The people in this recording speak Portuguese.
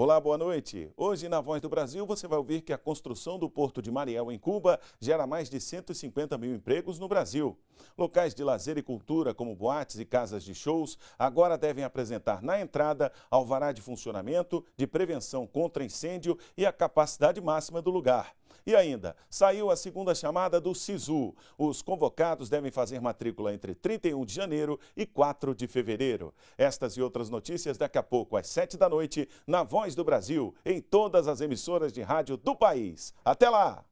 Olá, boa noite. Hoje, na Voz do Brasil, você vai ouvir que a construção do Porto de Mariel, em Cuba, gera mais de 150 mil empregos no Brasil. Locais de lazer e cultura, como boates e casas de shows, agora devem apresentar na entrada alvará de funcionamento, de prevenção contra incêndio e a capacidade máxima do lugar. E ainda, saiu a segunda chamada do SISU. Os convocados devem fazer matrícula entre 31 de janeiro e 4 de fevereiro. Estas e outras notícias daqui a pouco, às 7 da noite, na Voz do Brasil, em todas as emissoras de rádio do país. Até lá!